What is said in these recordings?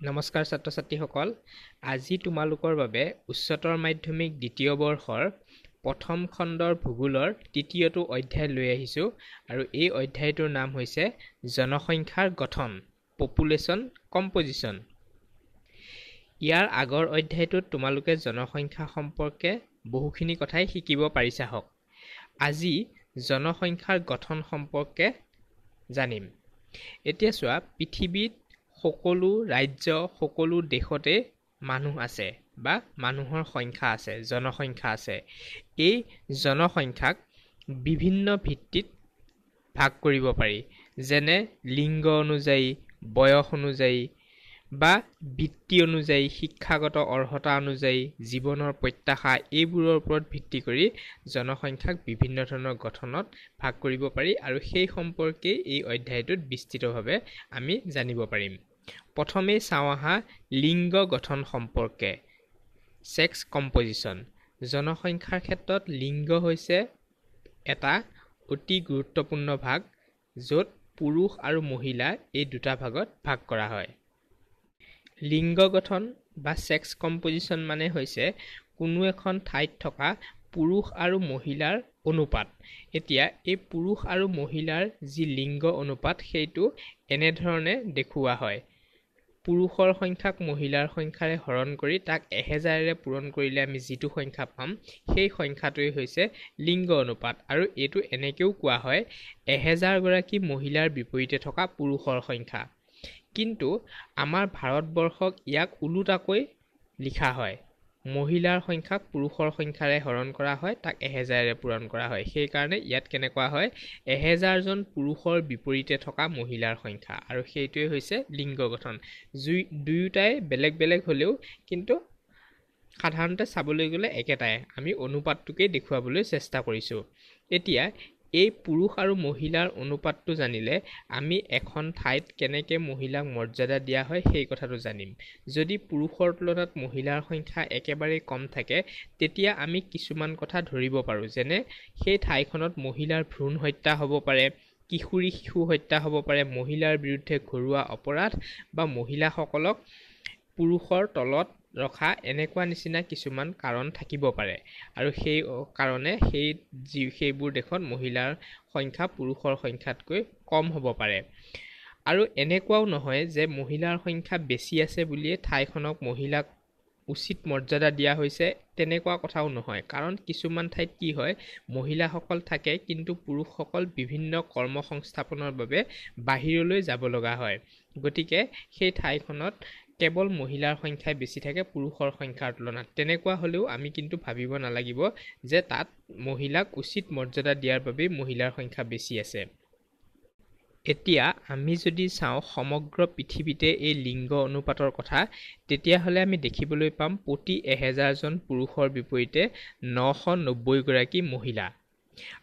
নমস্কাৰ ছাত্ৰ ছাত্ৰীসকল আজি তোমালোকৰ বাবে উচ্চতৰ মাধ্যমিক দ্বিতীয় বৰ্ষৰ প্ৰথম খণ্ডৰ ভূগোলৰ তৃতীয়টো অধ্যায় লৈ আহিছোঁ আৰু এই অধ্যায়টোৰ নাম হৈছে জনসংখ্যাৰ গঠন পপুলেশ্যন কম্পজিশ্যন ইয়াৰ আগৰ অধ্যায়টোত তোমালোকে জনসংখ্যা সম্পৰ্কে বহুখিনি কথাই শিকিব পাৰিছা হওক। আজি জনসংখ্যাৰ গঠন সম্পৰ্কে জানিম। এতিয়া চোৱা পৃথিৱীত সকলো ৰাজ্য সকলো দেশতে মানুহ আছে বা মানুহৰ সংখ্যা আছে জনসংখ্যা আছে। এই জনসংখ্যাক বিভিন্ন ভিত্তিত ভাগ কৰিব পাৰি যেনে লিংগ অনুযায়ী বয়স অনুযায়ী বা বৃত্তি অনুযায়ী শিক্ষাগত অৰ্হতা অনুযায়ী জীৱনৰ প্ৰত্যাশা এইবোৰৰ ওপৰত ভিত্তি কৰি জনসংখ্যাক বিভিন্ন ধৰণৰ গঠনত ভাগ কৰিব পাৰি আৰু সেই সম্পৰ্কে এই অধ্যায়টোত বিস্তৃতভাৱে আমি জানিব পাৰিম। প্ৰথমেই চাওঁ আহা লিংগ গঠন সম্পৰ্কে। ছেক্স কম্পজিশ্যন জনসংখ্যাৰ ক্ষেত্ৰত লিংগ হৈছে এটা অতি গুৰুত্বপূৰ্ণ ভাগ য'ত পুৰুষ আৰু মহিলা এই দুটা ভাগত ভাগ কৰা হয়। লিংগ গঠন বা ছেক্স কম্পজিশ্যন মানে হৈছে কোনো এখন ঠাইত থকা পুৰুষ আৰু মহিলাৰ অনুপাত। এতিয়া এই পুৰুষ আৰু মহিলাৰ যি লিংগ অনুপাত সেইটো এনেধৰণে দেখুওৱা হয়। পুৰুষৰ সংখ্যাক মহিলাৰ সংখ্যাৰে হৰণ কৰি তাক এহেজাৰেৰে পূৰণ কৰিলে আমি যিটো সংখ্যা পাম সেই সংখ্যাটোৱেই হৈছে লিংগ অনুপাত। আৰু এইটো এনেকৈও কোৱা হয় এহেজাৰগৰাকী মহিলাৰ বিপৰীতে থকা পুৰুষৰ সংখ্যা। কিন্তু আমাৰ ভাৰতবৰ্ষক ইয়াক ওলোটাকৈ লিখা হয়। মহিলাৰ সংখ্যাক পুৰুষৰ সংখ্যাৰে হৰণ কৰা হয় তাক এহেজাৰেৰে পূৰণ কৰা হয়। সেইকাৰণে ইয়াত কেনেকুৱা হয় এহেজাৰজন পুৰুষৰ বিপৰীতে থকা মহিলাৰ সংখ্যা। আৰু সেইটোৱে হৈছে লিংগ গঠন। জুই দুয়োটাই বেলেগ বেলেগ হ'লেও কিন্তু সাধাৰণতে চাবলৈ গ'লে একেটাই। আমি অনুপাতটোকেই দেখুৱাবলৈ চেষ্টা কৰিছোঁ। এতিয়া এই পুৰুষ আৰু মহিলাৰ অনুপাতটো জানিলে আমি এখন ঠাইত কেনেকৈ মহিলাক মৰ্যাদা দিয়া হয় সেই কথাটো জানিম। যদি পুৰুষৰ তুলনাত মহিলাৰ সংখ্যা একেবাৰেই কম থাকে তেতিয়া আমি কিছুমান কথা ধৰিব পাৰোঁ যেনে সেই ঠাইখনত মহিলাৰ ভ্ৰূণ হত্যা হ'ব পাৰে কিশোৰী শিশু হত্যা হ'ব পাৰে মহিলাৰ বিৰুদ্ধে ঘৰুৱা অপৰাধ বা মহিলাসকলক পুৰুষৰ তলত ৰখা এনেকুৱা নিচিনা কিছুমান কাৰণ থাকিব পাৰে। আৰু সেই কাৰণে সেই যি সেইবোৰ দেশত মহিলাৰ সংখ্যা পুৰুষৰ সংখ্যাতকৈ কম হ'ব পাৰে। আৰু এনেকুৱাও নহয় যে মহিলাৰ সংখ্যা বেছি আছে বুলিয়ে ঠাইখনক মহিলাক উচিত মৰ্যাদা দিয়া হৈছে তেনেকুৱা কথাও নহয়। কাৰণ কিছুমান ঠাইত কি হয় মহিলাসকল থাকে কিন্তু পুৰুষসকল বিভিন্ন কৰ্ম সংস্থাপনৰ বাবে বাহিৰলৈ যাব লগা হয়। গতিকে সেই ঠাইখনত কেৱল মহিলাৰ সংখ্যাই বেছি থাকে পুৰুষৰ সংখ্যাৰ তুলনাত। তেনেকুৱা হ'লেও আমি কিন্তু ভাবিব নালাগিব যে তাত মহিলাক উচিত মৰ্যাদা দিয়াৰ বাবেই মহিলাৰ সংখ্যা বেছি আছে। এতিয়া আমি যদি চাওঁ সমগ্ৰ পৃথিৱীতে এই লিংগ অনুপাতৰ কথা তেতিয়াহ'লে আমি দেখিবলৈ পাম প্ৰতি এহেজাৰজন পুৰুষৰ বিপৰীতে নশ নব্বৈগৰাকী মহিলা।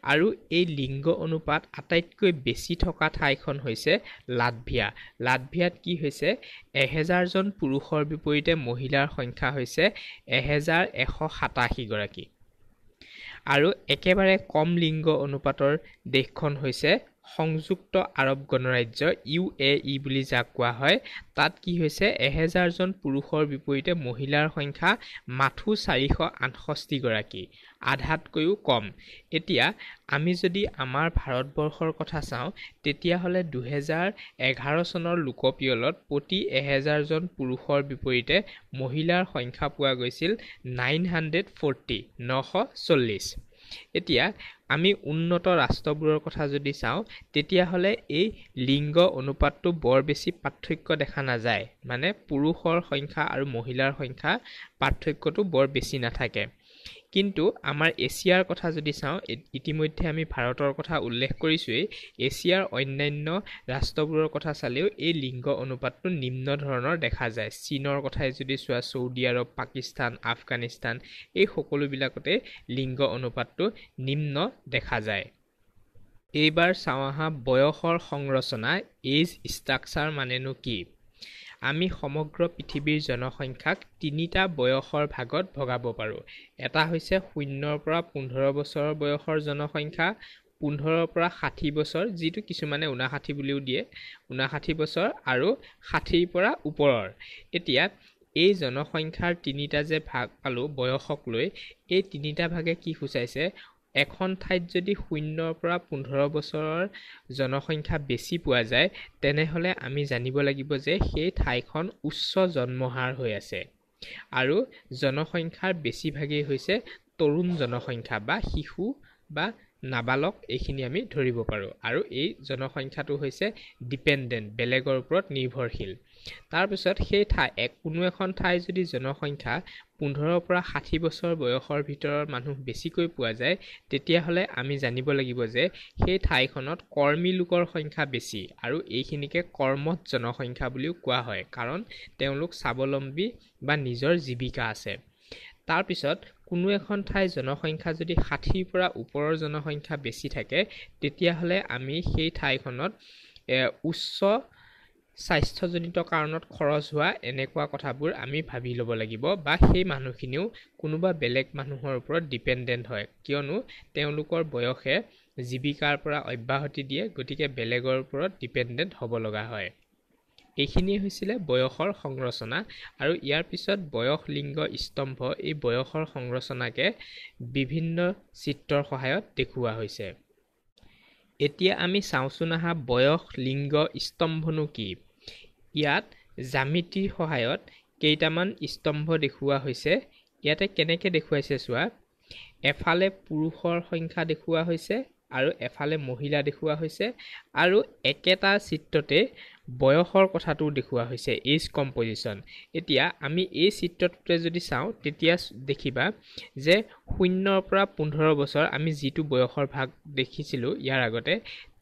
আৰু এই লিংগ অনুপাত আটাইতকৈ বেছি থকা ঠাইখন হৈছে লাটভিয়া। লাটভিয়াত কি হৈছে? এহেজাৰজন পুৰুষৰ বিপৰীতে মহিলাৰ সংখ্যা হৈছে এহেজাৰ এশ সাতাশীগৰাকী আৰু একেবাৰে কম লিংগ অনুপাতৰ দেশখন হৈছে সংযুক্ত আৰৱ গণৰাজ্য ইউ এ ই বুলি যাক কোৱা হয় তাত কি হৈছে এহেজাৰজন পুৰুষৰ বিপৰীতে মহিলাৰ সংখ্যা মাথো চাৰিশ আঠষষ্ঠিগৰাকী আধাতকৈও কম। এতিয়া আমি যদি আমাৰ ভাৰতবৰ্ষৰ কথা চাওঁ তেতিয়াহ'লে দুহেজাৰ এঘাৰ চনৰ লোকপিয়লত প্ৰতি এহেজাৰজন পুৰুষৰ বিপৰীতে মহিলাৰ সংখ্যা পোৱা গৈছিল নাইন হাণ্ড্ৰেড ফৰ্টি নশ চল্লিছ। এতিয়া আমি উন্নত ৰাষ্ট্ৰবোৰৰ কথা যদি চাওঁ তেতিয়াহ'লে এই লিংগ অনুপাতটো বৰ বেছি পাৰ্থক্য দেখা নাযায়। মানে পুৰুষৰ সংখ্যা আৰু মহিলাৰ সংখ্যা পাৰ্থক্যটো বৰ বেছি নাথাকে। কিন্তু আমাৰ এছিয়াৰ কথা যদি চাওঁ ইতিমধ্যে আমি ভাৰতৰ কথা উল্লেখ কৰিছোঁৱেই এছিয়াৰ অন্যান্য ৰাষ্ট্ৰবোৰৰ কথা চালেও এই লিংগ অনুপাতটো নিম্ন ধৰণৰ দেখা যায়। চীনৰ কথাই যদি চোৱা চৌদি আৰৱ পাকিস্তান আফগানিস্তান এই সকলোবিলাকতে লিংগ অনুপাতটো নিম্ন দেখা যায়। এইবাৰ চাওঁ আহা বয়সৰ সংৰচনা এইজ ষ্ট্ৰাকচাৰ মানেনো কি? আমি সমগ্ৰ পৃথিৱীৰ জনসংখ্যাক তিনিটা বয়সৰ ভাগত ভগাব পাৰোঁ। এটা হৈছে শূন্যৰ পৰা পোন্ধৰ বছৰৰ বয়সৰ জনসংখ্যা পোন্ধৰৰ পৰা ষাঠি বছৰ যিটো কিছুমানে ঊনাষাঠি বুলিও দিয়ে ঊনাষাঠি বছৰ আৰু ষাঠিৰ পৰা ওপৰৰ। এতিয়া এই জনসংখ্যাৰ তিনিটা যে ভাগ পালোঁ বয়সক লৈ এই তিনিটা ভাগে কি সূচাইছে? এখন ঠাইত যদি শূন্যৰ পৰা পোন্ধৰ বছৰৰ জনসংখ্যা বেছি পোৱা যায় তেনেহ'লে আমি জানিব লাগিব যে সেই ঠাইখন উচ্চ জন্মহাৰ হৈ আছে। আৰু জনসংখ্যাৰ বেছিভাগেই হৈছে তৰুণ জনসংখ্যা বা শিশু বা নাবালক এইখিনি আমি ধৰিব পাৰোঁ। আৰু এই জনসংখ্যাটো হৈছে ডিপেণ্ডেণ্ট বেলেগৰ ওপৰত নিৰ্ভৰশীল। তাৰপিছত সেই ঠাই এক কোনো এখন ঠাইৰ যদি জনসংখ্যা পোন্ধৰৰ পৰা ষাঠি বছৰ বয়সৰ ভিতৰৰ মানুহ বেছিকৈ পোৱা যায় তেতিয়াহ'লে আমি জানিব লাগিব যে সেই ঠাইখনত কৰ্মী লোকৰ সংখ্যা বেছি আৰু এইখিনিকে কৰ্মত জনসংখ্যা বুলিও কোৱা হয়। কাৰণ তেওঁলোক স্বাৱলম্বী বা নিজৰ জীৱিকা আছে। তাৰপিছত কোনো এখন ঠাইৰ জনসংখ্যা যদি ষাঠিৰ পৰা ওপৰৰ জনসংখ্যা বেছি থাকে তেতিয়াহ'লে আমি সেই ঠাইখনত উচ্চ স্বাস্থ্যজনিত কাৰণত খৰচ হোৱা এনেকুৱা কথাবোৰ আমি ভাবি ল'ব লাগিব বা সেই মানুহখিনিও কোনোবা বেলেগ মানুহৰ ওপৰত ডিপেণ্ডেণ্ট হয়। কিয়নো তেওঁলোকৰ বয়সে জীৱিকাৰ পৰা অব্যাহতি দিয়ে গতিকে বেলেগৰ ওপৰত ডিপেণ্ডেণ্ট হ'ব লগা হয়। এইখিনিয়ে হৈছিলে বয়সৰ সংৰচনা আৰু ইয়াৰ পিছত বয়স লিংগ স্তম্ভ এই বয়সৰ সংৰচনাকে বিভিন্ন চিত্ৰৰ সহায়ত দেখুওৱা হৈছে। এতিয়া আমি চাওঁচোন আহা বয়স লিংগ স্তম্ভনো কি? ইয়াত জামিতিৰ সহায়ত কেইটামান স্তম্ভ দেখুওৱা হৈছে। ইয়াতে কেনেকৈ দেখুৱাইছে চোৱা? এফালে পুৰুষৰ সংখ্যা দেখুওৱা হৈছে আৰু এফালে মহিলা দেখুওৱা হৈছে আৰু একেটা চিত্ৰতে বয়সৰ কথাটো দেখুওৱা হৈছে এইজ কম্পজিশ্যন এতিয়া আমি এই চিত্ৰটোতে যদি চাওঁ তেতিয়া দেখিবা যে শূন্যৰ পৰা পোন্ধৰ বছৰ আমি যিটো বয়সৰ ভাগ দেখিছিলোঁ ইয়াৰ আগতে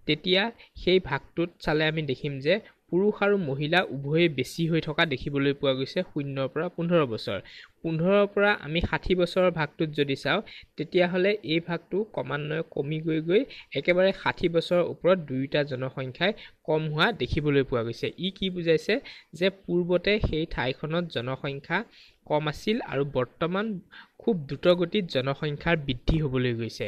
তেতিয়া সেই ভাগটোত চালে আমি দেখিম যে পুৰুষ আৰু মহিলা উভয়ে বেছি হৈ থকা দেখিবলৈ পোৱা গৈছে শূন্যৰ পৰা পোন্ধৰ বছৰ। পোন্ধৰৰ পৰা আমি ষাঠি বছৰৰ ভাগটোত যদি চাওঁ তেতিয়াহ'লে এই ভাগটো ক্ৰমান্বয়ে কমি গৈ গৈ একেবাৰে ষাঠি বছৰৰ ওপৰত দুয়োটা জনসংখ্যাই কম হোৱা দেখিবলৈ পোৱা গৈছে। ই কি বুজাইছে যে পূৰ্বতে সেই ঠাইখনত জনসংখ্যা কম আছিল আৰু বৰ্তমান খুব দ্ৰুতগতিত জনসংখ্যাৰ বৃদ্ধি হ'বলৈ গৈছে।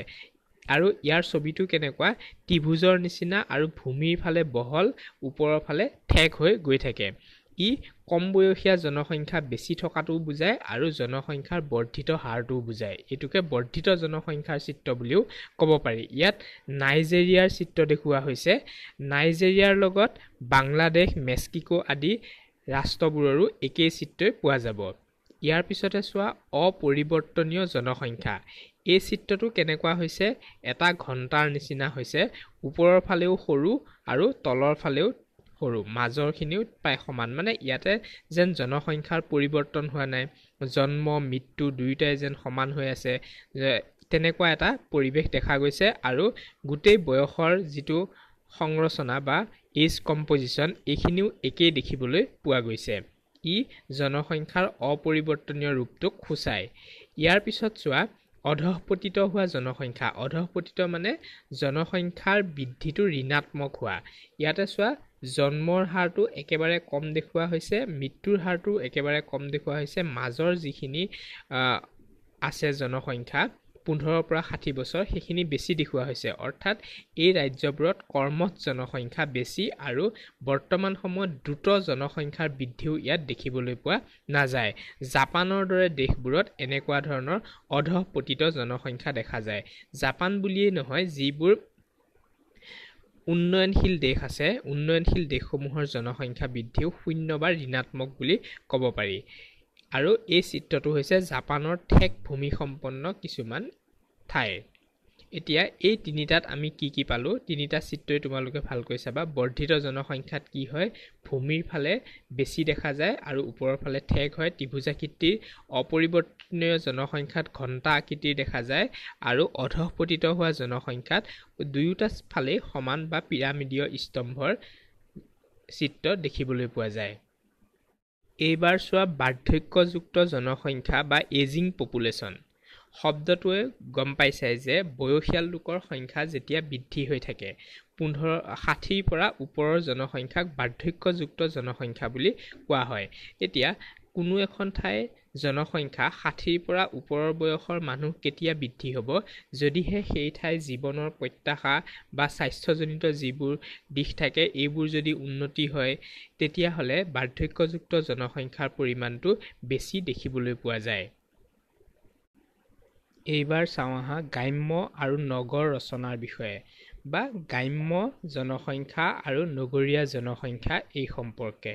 আৰু ইয়াৰ ছবিটো কেনেকুৱা? ত্ৰিভুজৰ নিচিনা আৰু ভূমিৰ ফালে বহল ওপৰৰ ফালে ঠেক হৈ গৈ থাকে। ই কম বয়সীয়া জনসংখ্যা বেছি থকাটোও বুজায় আৰু জনসংখ্যাৰ বৰ্ধিত হাৰটোও বুজায়। এইটোকে বৰ্ধিত জনসংখ্যাৰ চিত্ৰ বুলিও ক'ব পাৰি। ইয়াত নাইজেৰিয়াৰ চিত্ৰ দেখুওৱা হৈছে। নাইজেৰিয়াৰ লগত বাংলাদেশ মেক্সিকো আদি ৰাষ্ট্ৰবোৰৰো একেই চিত্ৰই পোৱা যাব। ইয়াৰ পিছতে চোৱা অপৰিৱৰ্তনীয় জনসংখ্যা। এই চিত্ৰটো কেনেকুৱা হৈছে? এটা ঘণ্টাৰ নিচিনা হৈছে। ওপৰৰ ফালেও সৰু আৰু তলৰ ফালেও সৰু। মাজৰখিনিও প্ৰায় সমান। মানে ইয়াতে যেন জনসংখ্যাৰ পৰিৱৰ্তন হোৱা নাই। জন্ম মৃত্যু দুয়োটাই যেন সমান হৈ আছে। তেনেকুৱা এটা পৰিৱেশ দেখা গৈছে আৰু গোটেই বয়সৰ যিটো সংৰচনা বা এইজ কম্পজিশ্যন এইখিনিও একেই দেখিবলৈ পোৱা গৈছে। ই জনসংখ্যাৰ অপৰিৱৰ্তনীয় ৰূপটোক সূচায়। ইয়াৰ পিছত চোৱা অধঃপতিত হোৱা জনসংখ্যা। অধঃপতিত মানে জনসংখ্যাৰ বৃদ্ধিটো ঋণাত্মক হোৱা। ইয়াতে চোৱা জন্মৰ হাৰটো একেবাৰে কম দেখুওৱা হৈছে মৃত্যুৰ হাৰটো একেবাৰে কম দেখুওৱা হৈছে মাজৰ যিখিনি আছে জনসংখ্যা পোন্ধৰৰ পৰা ষাঠি বছৰ সেইখিনি বেছি দেখুওৱা হৈছে। অৰ্থাৎ এই ৰাজ্যবোৰত কৰ্মত জনসংখ্যা বেছি আৰু বৰ্তমান সময়ত দ্ৰুত জনসংখ্যাৰ বৃদ্ধিও ইয়াত দেখিবলৈ পোৱা নাযায়। জাপানৰ দৰে দেশবোৰত এনেকুৱা ধৰণৰ অধঃপতিত জনসংখ্যা দেখা যায়। জাপান বুলিয়েই নহয় যিবোৰ উন্নয়নশীল দেশ আছে উন্নয়নশীল দেশসমূহৰ জনসংখ্যা বৃদ্ধিও শূন্য বা ঋণাত্মক বুলি ক'ব পাৰি। আৰু এই চিত্ৰটো হৈছে জাপানৰ ঠেক ভূমিসম্পন্ন কিছুমান ঠাইৰ এতিয়া এই তিনিটাত আমি কি কি পালোঁ? তিনিটা চিত্ৰই তোমালোকে ভালকৈ চাবা। বৰ্ধিত জনসংখ্যাত কি হয়? ভূমিৰ ফালে বেছি দেখা যায় আৰু ওপৰৰ ফালে ঠেক হয়। ত্ৰিভুজাকৃতিৰ অপৰিৱৰ্তনীয় জনসংখ্যাত ঘণ্টা আকৃতিৰ দেখা যায় আৰু অধঃপতিত হোৱা জনসংখ্যাত দুয়োটা ফালেই সমান বা পিৰামিডীয় স্তম্ভৰ চিত্ৰ দেখিবলৈ পোৱা যায়। এইবাৰ চোৱা বাৰ্ধক্যযুক্ত জনসংখ্যা বা এজিং পপুলেশ্যন। শব্দটোৱে গম পাইছে যে বয়সীয়াল লোকৰ সংখ্যা যেতিয়া বৃদ্ধি হৈ থাকে পোন্ধৰ ষাঠিৰ পৰা ওপৰৰ জনসংখ্যাক বাৰ্ধক্যযুক্ত জনসংখ্যা বুলি কোৱা হয়। এতিয়া কোনো এখন ঠাইৰ জনসংখ্যা ষাঠিৰ পৰা ওপৰৰ বয়সৰ মানুহ কেতিয়া বৃদ্ধি হ'ব যদিহে সেই ঠাইৰ জীৱনৰ প্ৰত্যাশা বা স্বাস্থ্যজনিত যিবোৰ দিশ থাকে এইবোৰ যদি উন্নতি হয় তেতিয়াহ'লে বাৰ্ধক্যযুক্ত জনসংখ্যাৰ পৰিমাণটো বেছি দেখিবলৈ পোৱা যায়। এইবাৰ চাওঁ আহা গ্ৰাম্য আৰু নগৰ ৰচনাৰ বিষয়ে বা গ্ৰাম্য জনসংখ্যা আৰু নগৰীয়া জনসংখ্যা এই সম্পৰ্কে।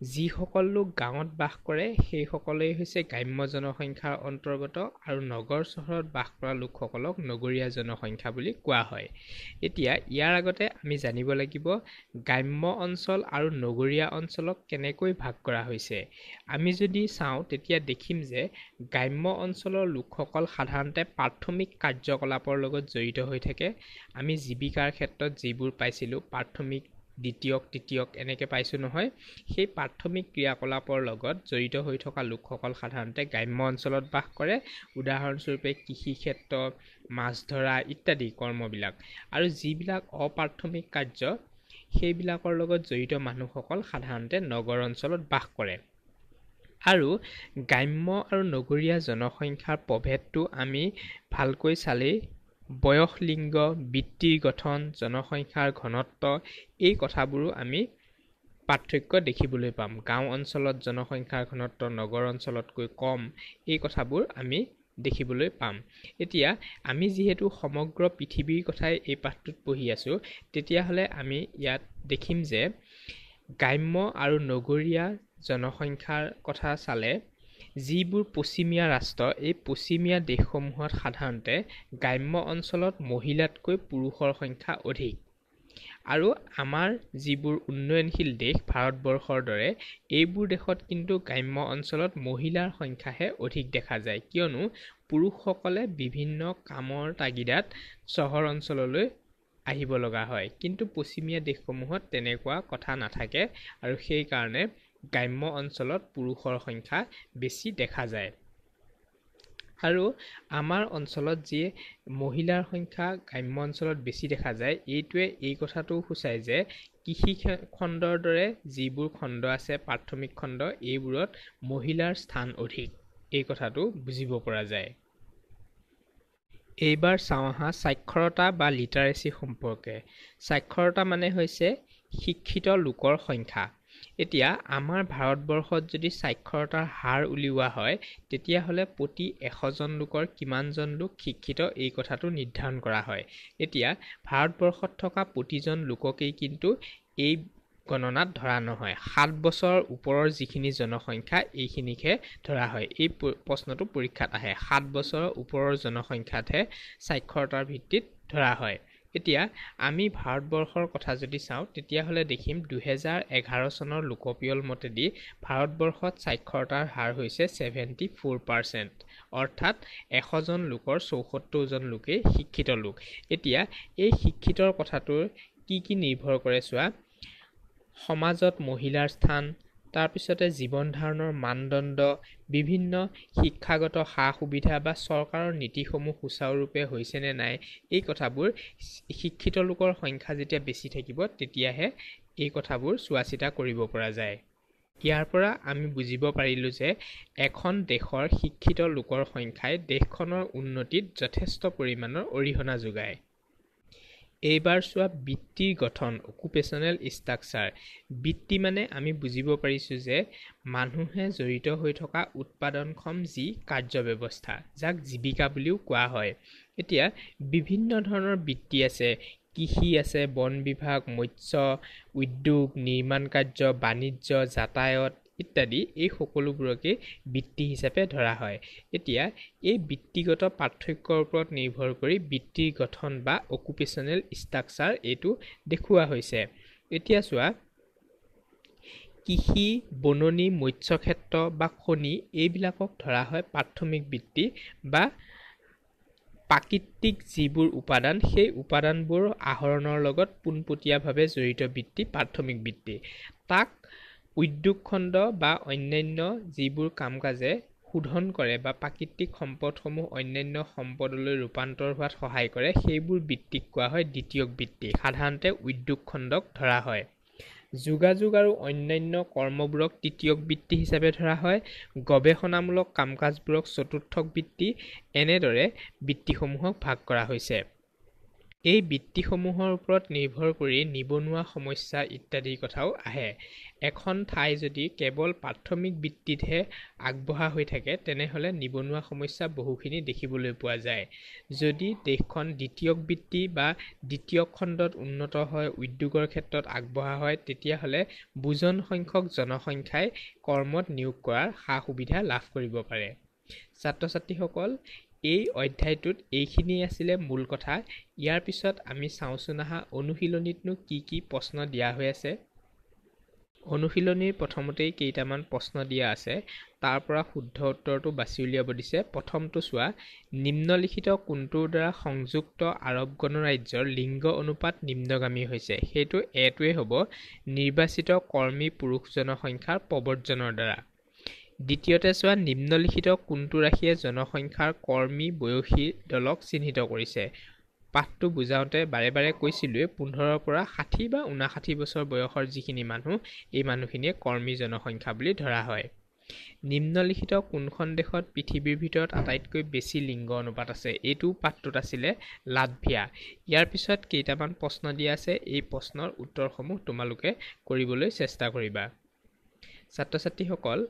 যিসকল লোক গাঁৱত বাস কৰে সেইসকলেই হৈছে গ্ৰাম্য জনসংখ্যাৰ অন্তৰ্গত আৰু নগৰ চহৰত বাস কৰা লোকসকলক নগৰীয়া জনসংখ্যা বুলি কোৱা হয়। এতিয়া ইয়াৰ আগতে আমি জানিব লাগিব গ্ৰাম্য অঞ্চল আৰু নগৰীয়া অঞ্চলক কেনেকৈ ভাগ কৰা হৈছে। আমি যদি চাওঁ তেতিয়া দেখিম যে গ্ৰাম্য অঞ্চলৰ লোকসকল সাধাৰণতে প্ৰাথমিক কাৰ্যকলাপৰ লগত জড়িত হৈ থাকে। আমি জীৱিকাৰ ক্ষেত্ৰত যিবোৰ পাইছিলোঁ প্ৰাথমিক দ্বিতীয়ক তৃতীয়ক এনেকৈ পাইছোঁ নহয়। সেই প্ৰাথমিক ক্ৰিয়াকলাপৰ লগত জড়িত হৈ থকা লোকসকল সাধাৰণতে গ্ৰাম্য অঞ্চলত বাস কৰে। উদাহৰণস্বৰূপে কৃষি ক্ষেত্ৰ মাছ ধৰা ইত্যাদি কৰ্মবিলাক। আৰু যিবিলাক অপ্ৰাথমিক কাৰ্য সেইবিলাকৰ লগত জড়িত মানুহসকল সাধাৰণতে নগৰ অঞ্চলত বাস কৰে। আৰু গ্ৰাম্য আৰু নগৰীয়া জনসংখ্যাৰ প্ৰভেদটো আমি ভালকৈ চালেই বয়স লিংগ বৃত্তিৰ গঠন জনসংখ্যাৰ ঘনত্ব এই কথাবোৰো আমি পাৰ্থক্য দেখিবলৈ পাম। গাঁও অঞ্চলত জনসংখ্যাৰ ঘনত্ব নগৰ অঞ্চলতকৈ কম এই কথাবোৰ আমি দেখিবলৈ পাম। এতিয়া আমি যিহেতু সমগ্ৰ পৃথিৱীৰ কথাই এই পাঠটোত পঢ়ি আছোঁ তেতিয়াহ'লে আমি ইয়াত দেখিম যে গ্ৰাম্য আৰু নগৰীয়া জনসংখ্যাৰ কথা চালে যিবোৰ পশ্চিমীয়া ৰাষ্ট্ৰ এই পশ্চিমীয়া দেশসমূহত সাধাৰণতে গ্ৰাম্য অঞ্চলত মহিলাতকৈ পুৰুষৰ সংখ্যা অধিক। আৰু আমাৰ যিবোৰ উন্নয়নশীল দেশ ভাৰতবৰ্ষৰ দৰে এইবোৰ দেশত কিন্তু গ্ৰাম্য অঞ্চলত মহিলাৰ সংখ্যাহে অধিক দেখা যায়। কিয়নো পুৰুষসকলে বিভিন্ন কামৰ তাগিদাত চহৰ অঞ্চললৈ আহিব লগা হয়। কিন্তু পশ্চিমীয়া দেশসমূহত তেনেকুৱা কথা নাথাকে আৰু সেইকাৰণে গ্ৰাম্য অঞ্চলত পুৰুষৰ সংখ্যা বেছি দেখা যায়। আৰু আমাৰ অঞ্চলত যি মহিলাৰ সংখ্যা গ্ৰাম্য অঞ্চলত বেছি দেখা যায় এইটোৱে এই কথাটো সূচায় যে কৃষি খণ্ডৰ দৰে যিবোৰ খণ্ড আছে প্ৰাথমিক খণ্ড এইবোৰত মহিলাৰ স্থান অধিক এই কথাটো বুজিব পৰা যায়। এইবাৰ চাওঁ আহা স্বাক্ষৰতা বা লিটাৰেচি সম্পৰ্কে। স্বাক্ষৰতা মানে হৈছে শিক্ষিত লোকৰ সংখ্যা। এতিয়া আমাৰ ভাৰতবৰ্ষত যদি স্বাক্ষৰতাৰ হাৰ উলিওৱা হয় তেতিয়াহ'লে প্ৰতি এশজন লোকৰ কিমানজন লোক শিক্ষিত এই কথাটো নিৰ্ধাৰণ কৰা হয়। এতিয়া ভাৰতবৰ্ষত থকা প্ৰতিজন লোককেই কিন্তু এই গণনাত ধৰা নহয়। সাত বছৰৰ ওপৰৰ যিখিনি জনসংখ্যা এইখিনিকহে ধৰা হয়। এই প্ৰশ্নটো পৰীক্ষাত আহে। সাত বছৰৰ ওপৰৰ জনসংখ্যাতহে স্বাক্ষৰতাৰ ভিত্তিত ধৰা হয়। এতিয়া আমি ভাৰতবৰ্ষৰ কথা যদি চাওঁ তেতিয়াহ'লে দেখিম দুহেজাৰ এঘাৰ চনৰ লোকপিয়ল মতেদি ভাৰতবৰ্ষত স্বাক্ষৰতাৰ হাৰ হৈছে ছেভেণ্টি ফ'ৰ পাৰ্চেণ্ট অৰ্থাৎ এশজন লোকৰ চৌসত্তৰজন লোকেই শিক্ষিত লোক। এতিয়া এই শিক্ষিতৰ কথাটোৰ কি কি নিৰ্ভৰ কৰে চোৱা? সমাজত মহিলাৰ স্থান তাৰপিছতে জীৱন ধাৰণৰ মানদণ্ড বিভিন্ন শিক্ষাগত সা সুবিধা বা চৰকাৰৰ নীতিসমূহ সুচাৰুৰূপে হৈছেনে নাই এই কথাবোৰ শিক্ষিত লোকৰ সংখ্যা যেতিয়া বেছি থাকিব তেতিয়াহে এই কথাবোৰ চোৱা চিতা কৰিব পৰা যায়। ইয়াৰ পৰা আমি বুজিব পাৰিলোঁ যে এখন দেশৰ শিক্ষিত লোকৰ সংখ্যাই দেশখনৰ উন্নতিত যথেষ্ট পৰিমাণৰ অৰিহণা যোগায়। এইবাৰ চোৱা বৃত্তিৰ গঠন অকুপেশ্যনেল ষ্ট্ৰাকচাৰ বৃত্তি মানে আমি বুজিব পাৰিছোঁ যে মানুহে জড়িত হৈ থকা উৎপাদনক্ষম যি কাৰ্য ব্যৱস্থা যাক জীৱিকা বুলিও কোৱা হয়। এতিয়া বিভিন্ন ধৰণৰ বৃত্তি আছে। কৃষি আছে বন বিভাগ মৎস্য উদ্যোগ নিৰ্মাণ কাৰ্য বাণিজ্য যাতায়ত ইত্যাদি এই সকলোবোৰকে বৃত্তি হিচাপে ধৰা হয়। এতিয়া এই বৃত্তিগত পাৰ্থক্যৰ ওপৰত নিৰ্ভৰ কৰি বৃত্তিৰ গঠন বা অকুপেশ্যনেল ষ্ট্ৰাকচাৰ এইটো দেখুওৱা হৈছে। এতিয়া চোৱা কৃষি বননি মৎস্য ক্ষেত্ৰ বা খনি এইবিলাকক ধৰা হয় প্ৰাথমিক বৃত্তি বা প্ৰাকৃতিক যিবোৰ উপাদান সেই উপাদানবোৰ আহৰণৰ লগত পোনপটীয়াভাৱে জড়িত বৃত্তি প্ৰাথমিক বৃত্তি। তাক উদ্যোগ খণ্ড বা অন্যান্য যিবোৰ কাম কাজে শোধন কৰে বা প্ৰাকৃতিক সম্পদসমূহ অন্যান্য সম্পদলৈ ৰূপান্তৰ হোৱাত সহায় কৰে সেইবোৰ বৃত্তিক কোৱা হয় দ্বিতীয়ক বৃত্তি সাধাৰণতে উদ্যোগ খণ্ডক ধৰা হয়। যোগাযোগ আৰু অন্যান্য কৰ্মবোৰক তৃতীয়ক বৃত্তি হিচাপে ধৰা হয়। গৱেষণামূলক কাম কাজবোৰক চতুৰ্থক বৃত্তি এনেদৰে বৃত্তিসমূহক ভাগ কৰা হৈছে। এই বৃত্তিসমূহৰ ওপৰত নিৰ্ভৰ কৰি নিবনুৱা সমস্যা ইত্যাদিৰ কথাও আহে। এখন ঠাই যদি কেৱল প্ৰাথমিক বৃত্তিতহে আগবঢ়া হৈ থাকে তেনেহ'লে নিবনুৱা সমস্যা বহুখিনি দেখিবলৈ পোৱা যায়। যদি দেশখন দ্বিতীয়ক বৃত্তি বা দ্বিতীয় খণ্ডত উন্নত হয় উদ্যোগৰ ক্ষেত্ৰত আগবঢ়া হয় তেতিয়াহ'লে বুজন সংখ্যক জনসংখ্যাই কৰ্মত নিয়োগ কৰাৰ সা সুবিধা লাভ কৰিব পাৰে। ছাত্ৰ ছাত্ৰীসকল এই অধ্যায়টোত এইখিনিয়ে আছিলে মূল কথা। ইয়াৰ পিছত আমি চাওঁচোন আহা অনুশীলনীতনো কি কি প্ৰশ্ন দিয়া হৈ আছে। অনুশীলনীৰ প্ৰথমতেই কেইটামান প্ৰশ্ন দিয়া আছে। তাৰ পৰা শুদ্ধ উত্তৰটো বাছি উলিয়াব দিছে। প্ৰথমটো চোৱা নিম্নলিখিত কোনটোৰ দ্বাৰা সংযুক্ত আৰৱ গণৰাজ্যৰ লিংগ অনুপাত নিম্নগামী হৈছে? সেইটো এটোৱে হ'ব নিৰ্বাচিত কৰ্মী পুৰুষ জনসংখ্যাৰ প্ৰৱৰ্জনৰ দ্বাৰা। দ্বিতীয়তে চোৱা নিম্নলিখিত কোনটো ৰাশিয়ে জনসংখ্যাৰ কৰ্মী বয়সী দলক চিহ্নিত কৰিছে। পাঠটো বুজাওঁতে বাৰে বাৰে কৈছিলোঁৱে পোন্ধৰৰ পৰা ষাঠি বা ঊনাষাঠি বছৰ বয়সৰ যিখিনি মানুহ এই মানুহখিনিয়ে কৰ্মী জনসংখ্যা বুলি ধৰা হয়। নিম্নলিখিত কোনখন দেশত পৃথিৱীৰ ভিতৰত আটাইতকৈ বেছি লিংগ অনুপাত আছে। এইটো পাঠটোত আছিলে লাটভিয়া। ইয়াৰ পিছত কেইটামান প্ৰশ্ন দিয়া আছে। এই প্ৰশ্নৰ উত্তৰসমূহ তোমালোকে কৰিবলৈ চেষ্টা কৰিবা। ছাত্ৰ ছাত্ৰীসকল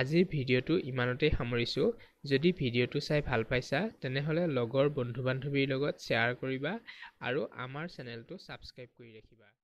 আজিৰ ভিডিঅ'টো ইমানতেই সামৰিছোঁ। যদি ভিডিঅ'টো চাই ভাল পাইছা তেনেহ'লে লগৰ বন্ধু বান্ধৱীৰ লগত শ্বেয়াৰ কৰিবা আৰু আমাৰ চেনেলটো ছাবস্ক্ৰাইব কৰি ৰাখিবা।